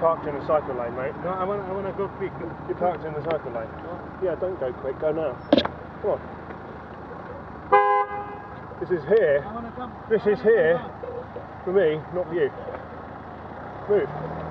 parked in the cycle lane, mate. No, I want, I want to go quick. You parked in the cycle lane. Yeah, don't go quick. Go now. Come on. This is here. This is here for me, not for you. Move.